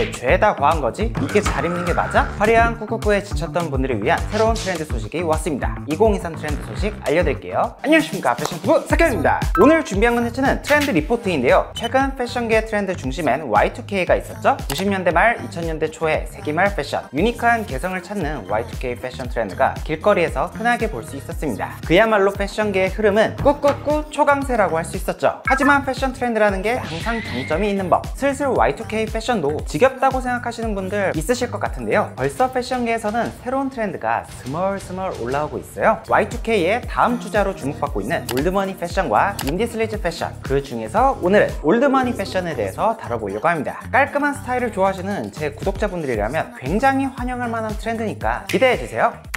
왜 죄다 과한 거지? 이게 잘 입는 게 맞아? 화려한 꾸꾸꾸에 지쳤던 분들을 위한 새로운 트렌드 소식이 왔습니다. 2023 트렌드 소식 알려드릴게요. 안녕하십니까. 패션투브 사케입니다. 오늘 준비한 컨텐츠는 트렌드 리포트인데요. 최근 패션계 트렌드 중심엔 Y2K가 있었죠? 90년대 말 2000년대 초에 세기말 패션 유니크한 개성을 찾는 Y2K 패션 트렌드가 길거리에서 흔하게 볼 수 있었습니다. 그야말로 패션계의 흐름은 꾸꾸꾸 초강세라고 할 수 있었죠. 하지만 패션 트렌드라는 게 항상 정점이 있는 법. 슬슬 Y2K 패션도 지겹다고 생각하시는 분들 있으실 것 같은데요. 벌써 패션계에서는 새로운 트렌드가 스멀스멀 올라오고 있어요. Y2K의 다음 주자로 주목받고 있는 old money 패션과 indie sleaze 패션 그 중에서 오늘은 old money 패션에 대해서 다뤄보려고 합니다. 깔끔한 스타일을 좋아하시는 제 구독자분들이라면 굉장히 환영할 만한 트렌드니까 기대해주세요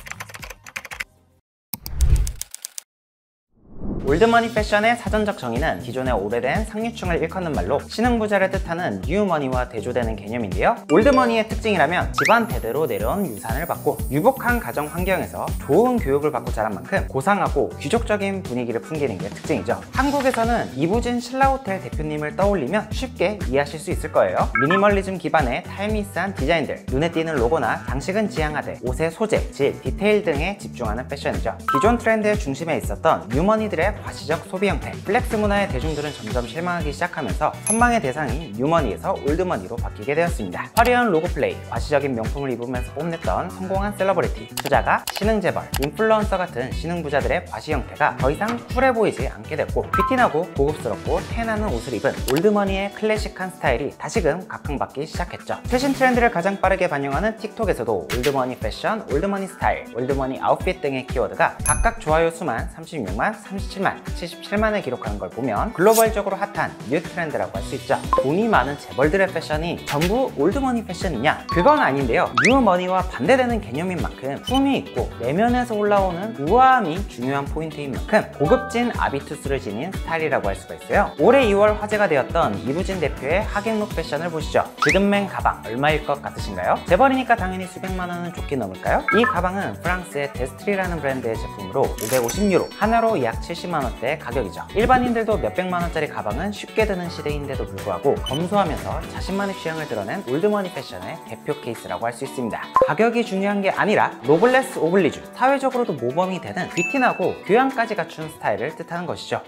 old money 패션의 사전적 정의는 기존의 오래된 상류층을 일컫는 말로 신흥부자를 뜻하는 new money와 대조되는 개념인데요. old money의 특징이라면 집안 대대로 내려온 유산을 받고 유복한 가정 환경에서 좋은 교육을 받고 자란 만큼 고상하고 귀족적인 분위기를 풍기는 게 특징이죠. 한국에서는 이부진 신라호텔 대표님을 떠올리면 쉽게 이해하실 수 있을 거예요. 미니멀리즘 기반의 timeless한 디자인들, 눈에 띄는 로고나 장식은 지양하되 옷의 소재, 질, 디테일 등에 집중하는 패션이죠. 기존 트렌드의 중심에 있었던 new money들의 과시적 소비 형태 flex 문화에 대중들은 점점 실망하기 시작하면서 선망의 대상이 뉴머니에서 올드머니로 바뀌게 되었습니다. 화려한 로고 플레이, 과시적인 명품을 입으면서 뽐냈던 성공한 셀러브리티 투자가, 신흥 재벌, 인플루언서 같은 신흥 부자들의 과시 형태가 더 이상 쿨해 보이지 않게 됐고 귀티나고 고급스럽고 태나는 옷을 입은 old money의 클래식한 스타일이 다시금 각광받기 시작했죠. 최신 트렌드를 가장 빠르게 반영하는 틱톡에서도 old money 패션, old money 스타일, old money outfit 등의 키워드가 각각 좋아요 수만 36만, 37만 77만, 77만을 기록한 걸 보면 글로벌적으로 핫한 new trend라고 할 수 있죠. 돈이 많은 재벌들의 패션이 전부 old money 패션이냐? 그건 아닌데요. new money와 반대되는 개념인 만큼 품이 있고 내면에서 올라오는 우아함이 중요한 포인트인 만큼 고급진 아비투스를 지닌 스타일이라고 할 수가 있어요. 올해 2월 화제가 되었던 이부진 대표의 하객룩 패션을 보시죠. 지금 맨 가방 얼마일 것 같으신가요? 재벌이니까 당연히 수백만 원은 족히 넘을까요? 이 가방은 프랑스의 데스트리라는 브랜드의 제품으로 550유로, 한화로 약 70만 원대 가격이죠. 일반인들도 몇백만 원짜리 가방은 쉽게 드는 시대인데도 불구하고 검소하면서 자신만의 취향을 드러낸 old money 패션의 대표 케이스라고 할 수 있습니다. 가격이 중요한 게 아니라 노블레스 오블리주, 사회적으로도 모범이 되는 귀티나고 교양까지 갖춘 스타일을 뜻하는 것이죠.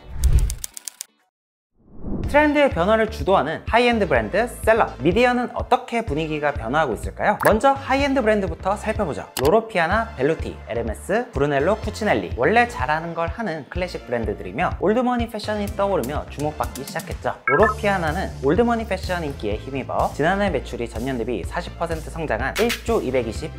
트렌드의 변화를 주도하는 하이엔드 브랜드 셀럽. 미디어는 어떻게 분위기가 변화하고 있을까요? 먼저 하이엔드 브랜드부터 살펴보죠. 로로피아나 벨루티, 에르메스, 브루넬로 쿠치넬리. 원래 잘하는 걸 하는 클래식 브랜드들이며 old money 패션이 떠오르며 주목받기 시작했죠. 로로피아나는 old money 패션 인기에 힘입어 지난해 매출이 전년 대비 40% 성장한 1조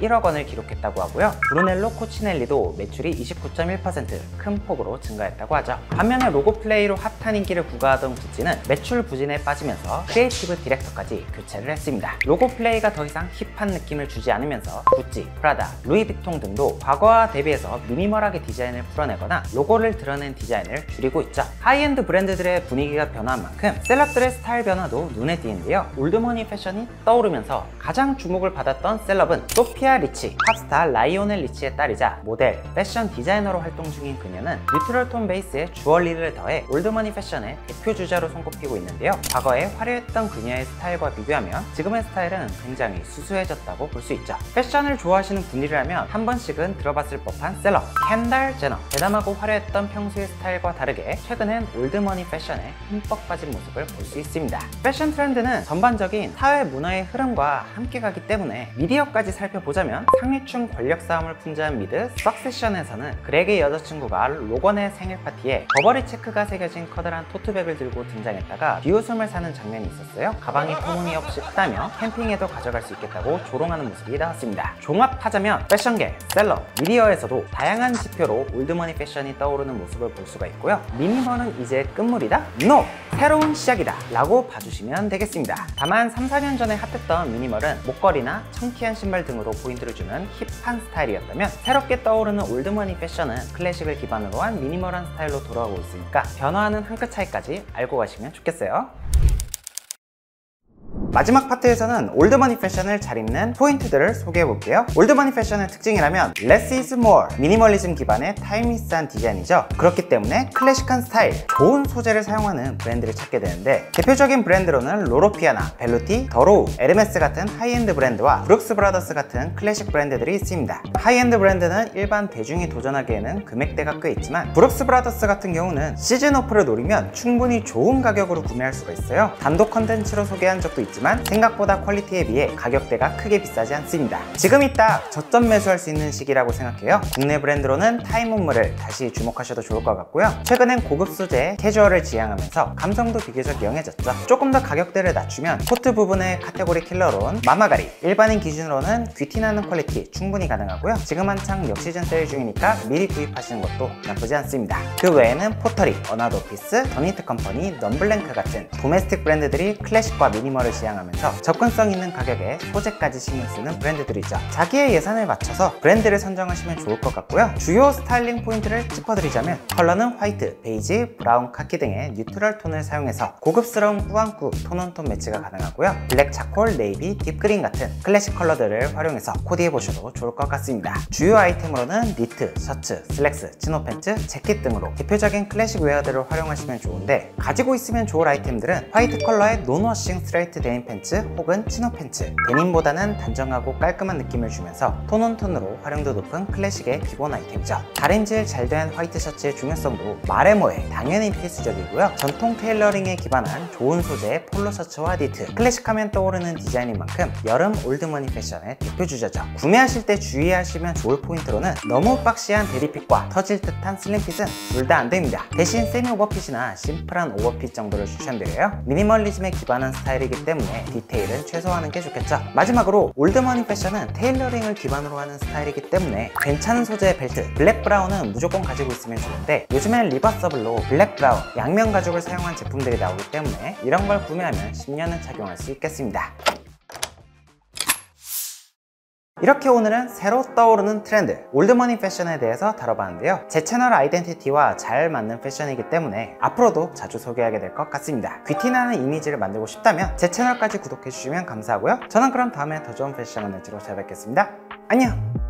221억 원을 기록했다고 하고요. 브루넬로 쿠치넬리도 매출이 29.1%큰 폭으로 증가했다고 하죠. 반면에 로고 플레이로 핫한 인기를 구가하던 구찌는 매출 부진에 빠지면서 creative director까지 교체를 했습니다. 로고 플레이가 더 이상 힙한 느낌을 주지 않으면서 구찌, 프라다, 루이비통 등도 과거와 대비해서 미니멀하게 디자인을 풀어내거나 로고를 드러낸 디자인을 줄이고 있죠. 하이엔드 브랜드들의 분위기가 변한 만큼 celeb들의 스타일 변화도 눈에 띄는데요. old money 패션이 떠오르면서 가장 주목을 받았던 celeb은 소피아 리치, 팝스타 라이오넬 리치의 딸이자 모델, 패션 디자이너로 활동 중인 그녀는 neutral tone 베이스의 주얼리를 더해 old money 패션의 대표 주자로 손꼽히고 있는데요. 과거에 화려했던 그녀의 스타일과 비교하면 지금의 스타일은 굉장히 수수해졌다고 볼 수 있죠. 패션을 좋아하시는 분이라면 한 번씩은 들어봤을 법한 셀럽 켄달 제너 대담하고 화려했던 평소의 스타일과 다르게 최근엔 old money 패션에 흠뻑 빠진 모습을 볼 수 있습니다. 패션 트렌드는 전반적인 사회 문화의 흐름과 함께 가기 때문에 미디어까지 살펴보자면 상류층 권력 싸움을 풍자한 미드 석세션에서는 그렉의 여자친구가 로건의 생일 파티에 버버리 체크가 새겨진 커다란 토트백을 들고 등장했다가 비웃음을 사는 장면이 있었어요. 가방이 터무니없이 크다며 캠핑에도 가져갈 수 있겠다고 조롱하는 모습이 나왔습니다. 종합하자면 패션계, 셀럽, 미디어에서도 다양한 지표로 old money 패션이 떠오르는 모습을 볼 수가 있고요. 미니멀은 이제 끝물이다? NO! 새로운 시작이다 라고 봐주시면 되겠습니다. 다만 3, 4년 전에 핫했던 미니멀은 목걸이나 chunky한 신발 등으로 포인트를 주는 힙한 스타일이었다면 새롭게 떠오르는 old money 패션은 클래식을 기반으로 한 미니멀한 스타일로 돌아오고 있으니까 변화하는 한 끗 차이까지 알고 가시면 좋겠어요. 마지막 파트에서는 old money 패션을 잘 입는 포인트들을 소개해 볼게요. old money 패션의 특징이라면 less is more 미니멀리즘 기반의 timeless한 디자인이죠. 그렇기 때문에 클래식한 스타일, 좋은 소재를 사용하는 브랜드를 찾게 되는데 대표적인 브랜드로는 로로피아나, 벨루티, 더로우, 에르메스 같은 하이엔드 브랜드와 브룩스 브라더스 같은 클래식 브랜드들이 있습니다. 하이엔드 브랜드는 일반 대중이 도전하기에는 금액대가 꽤 있지만 브룩스 브라더스 같은 경우는 season off를 노리면 충분히 좋은 가격으로 구매할 수가 있어요. 단독 컨텐츠로 소개한 적도 있지만 생각보다 퀄리티에 비해 가격대가 크게 비싸지 않습니다. 지금이 딱 저점 매수할 수 있는 시기라고 생각해요. 국내 브랜드로는 타임옴므를 다시 주목하셔도 좋을 것 같고요. 최근엔 고급 소재, 캐주얼을 지향하면서 감성도 비교적 young해졌죠. 조금 더 가격대를 낮추면 코트 부분의 category killer론 마마가리 일반인 기준으로는 귀티나는 퀄리티 충분히 가능하고요. 지금 한창 역시즌 세일 중이니까 미리 구입하시는 것도 나쁘지 않습니다. 그 외에는 포터리, 어나더 피스, 더니트 컴퍼니, 넘블랭크 같은 domestic 브랜드들이 클래식과 미니멀을 지향 하면서 접근성 있는 가격에 소재까지 신경 쓰는 브랜드들이죠. 자기의 예산에 맞춰서 브랜드를 선정하시면 좋을 것 같고요. 주요 스타일링 포인트를 짚어드리자면 컬러는 화이트, 베이지, 브라운, 카키 등의 neutral tone을 사용해서 고급스러운 꾸안꾸 tone on tone 매치가 가능하고요. 블랙, 차콜, 네이비, deep green 같은 클래식 컬러들을 활용해서 코디해보셔도 좋을 것 같습니다. 주요 아이템으로는 니트, 셔츠, 슬랙스, 치노 팬츠, 재킷 등으로 대표적인 클래식 웨어들을 활용하시면 좋은데 가지고 있으면 좋을 아이템들은 화이트 컬러의 non-washing 스트레이트 데님 팬츠 혹은 치노 팬츠 데님보다는 단정하고 깔끔한 느낌을 주면서 tone on tone으로 활용도 높은 클래식의 기본 아이템이죠. 다림질 잘 된 화이트 셔츠의 중요성도 말해 뭐해 당연히 필수적이고요. 전통 tailoring에 기반한 좋은 소재의 폴로 셔츠와 니트 클래식하면 떠오르는 디자인인 만큼 여름 old money 패션의 대표 주자죠. 구매하실 때 주의하시면 좋을 포인트로는 너무 boxy한 daddy fit과 터질 듯한 slim fit은 둘 다 안 됩니다. 대신 세미 오버핏이나 심플한 오버핏 정도를 추천드려요. 미니멀리즘에 기반한 스타일이기 때문에 디테일은 최소화하는 게 좋겠죠. 마지막으로 old money 패션은 tailoring을 기반으로 하는 스타일이기 때문에 괜찮은 소재의 벨트, 블랙 브라운은 무조건 가지고 있으면 좋은데 요즘엔 reversible로 블랙 브라운, 양면 가죽을 사용한 제품들이 나오기 때문에 이런 걸 구매하면 10년은 착용할 수 있겠습니다. 이렇게 오늘은 새로 떠오르는 트렌드, 올드머니 패션에 대해서 다뤄봤는데요. 제 채널 아이덴티티와 잘 맞는 패션이기 때문에 앞으로도 자주 소개하게 될 것 같습니다. 귀티나는 이미지를 만들고 싶다면 제 채널까지 구독해주시면 감사하고요. 저는 그럼 다음에 더 좋은 패션 컨텐츠로 찾아뵙겠습니다. 안녕!